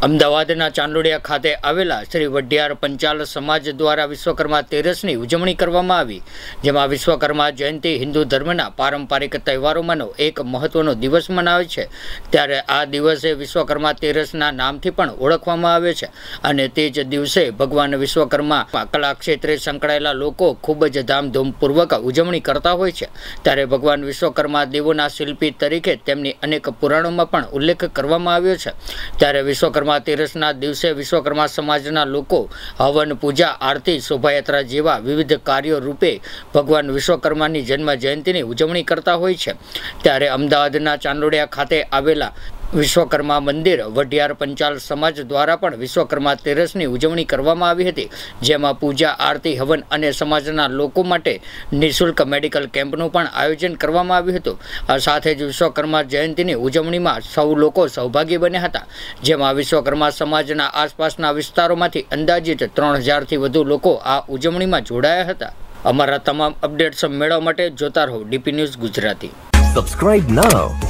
અમદાવાદના ચાંદોડિયા ખાતે આવેલા શ્રી વઢિયાર પંચાલ સમાજ દ્વારા વિશ્વકર્મા તેરસની ઉજવણી કરવામાં આવી, જેમાં વિશ્વકર્મા જયંતિ હિન્દુ ધર્મના પારંપરિક તહેવારોમાંનો એક મહત્વનો દિવસ મનાવે છે. ત્યારે આ દિવસે વિશ્વકર્મા તેરસના નામથી પણ ઓળખવામાં આવે છે અને તે જ દિવસે ભગવાન વિશ્વકર્મા કલા ક્ષેત્રે સંકળાયેલા લોકો ખૂબ જ ધામધૂમપૂર્વક ઉજવણી કરતા હોય છે. ત્યારે ભગવાન વિશ્વકર્મા દેવોના શિલ્પી તરીકે તેમની અનેક પુરાણોમાં પણ ઉલ્લેખ કરવામાં આવ્યો છે. ત્યારે વિશ્વકર્મા વિશ્વકર્મા તીરસના દિવસે વિશ્વકર્મા સમાજના લોકો હવન પૂજા, આરતી, શોભાયાત્રા જેવા વિવિધ કાર્યો રૂપે ભગવાન વિશ્વકર્માની જન્મ જયંતિની ઉજવણી કરતા હોય છે. ત્યારે અમદાવાદના ચાંદોડિયા ખાતે આવેલા વિશ્વકર્મા મંદિર, વઢિયાર પંચાલ સમાજ દ્વારા પણ વિશ્વકર્મા તેરસની ઉજવણી કરવામાં આવી હતી, જેમાં પૂજા, આરતી, હવન અને સમાજના લોકો માટે નિઃશુલ્ક મેડિકલ કેમ્પનું પણ આયોજન કરવામાં આવ્યું હતું. આ સાથે જ વિશ્વકર્મા જયંતિની ઉજવણીમાં સૌ લોકો સૌભાગી બન્યા હતા, જેમાં વિશ્વકર્મા સમાજના આસપાસના વિસ્તારોમાંથી અંદાજિત ત્રણ હજારથી વધુ લોકો આ ઉજવણીમાં જોડાયા હતા. અમારા તમામ અપડેટ્સ મેળવવા માટે જોતા રહો DP news Gujarati. Subscribe now